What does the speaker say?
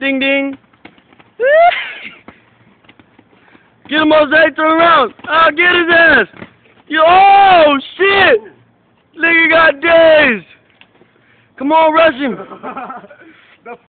Ding ding. get him, Jose. Turn around. I'll get his ass. Yo, oh, shit. Nigga got days. Come on, rush him.